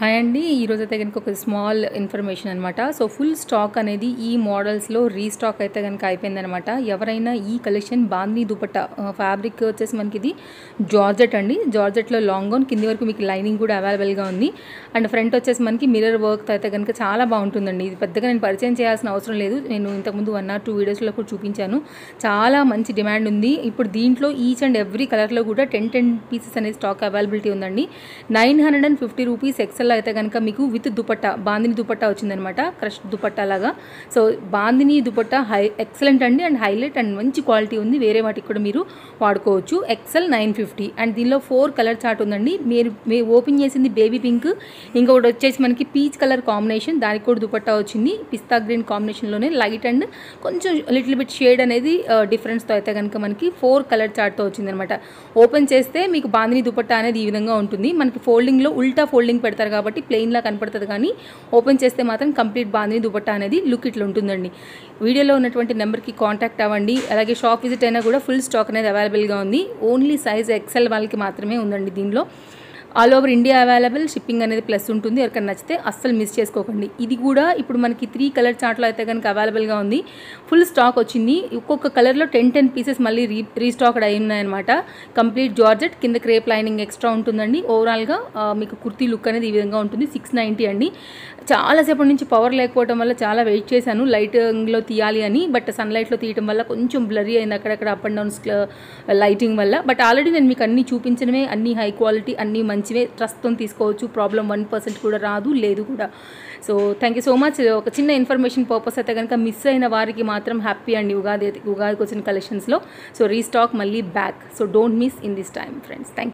Hi అండి. ఈరోజు అయితే కనుక ఒక స్మాల్ ఇన్ఫర్మేషన్ అనమాట సో ఫుల్ స్టాక్ అనేది ఈ మోడల్స్లో రీస్టాక్ అయితే కనుక అయిపోయిందనమాట ఎవరైనా ఈ కలెక్షన్ బాందీ దుపట్ట ఫ్యాబ్రిక్ వచ్చేసి మనకి ఇది జార్జెట్ అండి. జార్జెట్లో లాంగ్ గౌన్ కింది వరకు మీకు లైనింగ్ కూడా అవైలబుల్గా ఉంది. అండ్ ఫ్రంట్ వచ్చేసి మనకి మిర్రర్ వర్క్ అయితే కనుక చాలా బాగుంటుందండి. ఇది పెద్దగా నేను పరిచయం చేయాల్సిన అవసరం లేదు. నేను ఇంతకుముందు వన్ ఆర్ టూ వీడియోస్లో కూడా చూపించాను. చాలా మంచి డిమాండ్ ఉంది. ఇప్పుడు దీంట్లో ఈచ్ అండ్ ఎవ్రీ కలర్లో కూడా టెన్ టెన్ పీసెస్ అనేది స్టాక్ అవైలబిలిటీ ఉందండి. Nine hundred and fifty rupees excel అయితే కనుక మీకు విత్ దుపట్టా బాందిని దుపట్టా వచ్చిందనమాట క్రష్ దుపట్టా లాగా. సో బాందిని దుపట్టా హై ఎక్సలెంట్ అండి అండ్ హైలైట్ అండ్ మంచి క్వాలిటీ ఉంది. వేరే వాటికి కూడా మీరు వాడుకోవచ్చు. Excel nine fifty. అండ్ దీనిలో ఫోర్ కలర్ చార్ట్ ఉందండి. మీరు మీరు ఓపెన్ చేసింది బేబీ పింక్ ఇంకొకటి వచ్చేసి మనకి పీచ్ కలర్ కాంబినేషన్ దానికి కూడా దుపట్టా వచ్చింది. పిస్తా గ్రీన్ కాంబినేషన్లోనే లైట్ అండ్ కొంచెం లిటిల్ బిట్ షేడ్ అనేది డిఫరెన్స్తో అయితే కనుక మనకి ఫోర్ కలర్ చార్ట్తో వచ్చిందనమాట. ఓపెన్ చేస్తే మీకు బాందిని దుపట్టా అనేది ఈ విధంగా ఉంటుంది. మనకి ఫోల్డింగ్లో ఉల్టా ఫోల్డింగ్ పెడతారు కాబట్టి ప్లెయిన్లా కనపడుతుంది కానీ ఓపెన్ చేస్తే మాత్రం కంప్లీట్ బాందిని దుపట్టా అనేది లుక్ ఇట్లా ఉంటుందండి. వీడియోలో ఉన్నటువంటి నెంబర్కి కాంటాక్ట్ అవ్వండి. అలాగే షాప్ విజిట్ అయినా కూడా ఫుల్ స్టాక్ అనేది అవైలబుల్గా ఉంది. ఓన్లీ సైజ్ ఎక్సెల్ వాళ్ళకి మాత్రమే ఉందండి దీనిలో. All over India available shipping అనేది ప్లస్ ఉంటుంది. ఎవరికైనా నచ్చితే అస్సలు మిస్ చేసుకోకండి. ఇది కూడా ఇప్పుడు మనకి త్రీ కలర్ చార్ట్లో అయితే కనుక అవైలబుల్గా ఉంది. ఫుల్ స్టాక్ వచ్చింది. ఒక్కొక్క కలర్లో టెన్ టెన్ పీసెస్ మళ్ళీ రీ రీస్టాక్డ్ అయి ఉన్నాయన్నమాట. కంప్లీట్ జార్జెట్ కింద క్రేప్ లైనింగ్ ఎక్స్ట్రా ఉంటుందండి. ఓవరాల్గా మీకు కుర్తీ లుక్ అనేది ఈ విధంగా ఉంటుంది. సిక్స్ నైంటీ అండి. చాలాసేపటి నుంచి పవర్ లేకపోవడం వల్ల చాలా వెయిట్ చేశాను. లైటింగ్లో తీయాలి అని బట్ సన్లైట్లో తీయటం వల్ల కొంచెం బ్లరీ అయింది అక్కడక్కడ అప్ అండ్ డౌన్స్ లైటింగ్ వల్ల. బట్ ఆల్రెడీ నేను మీకు అన్ని చూపించడమే అన్ని హై క్వాలిటీ అన్ని మంచివే ట్రస్ట్తో తీసుకోవచ్చు ప్రాబ్లం వన్ పర్సెంట్ కూడా రాదు లేదు కూడా. So thank you so much ఒక చిన్న ఇన్ఫర్మేషన్ పర్పస్ అయితే కనుక మిస్ అయిన వారికి మాత్రం హ్యాపీ అండి ఉగాది ఉగాదికి వచ్చిన కలెక్షన్స్లో సో రీస్టాక్ మళ్ళీ back so don't miss in this time friends thank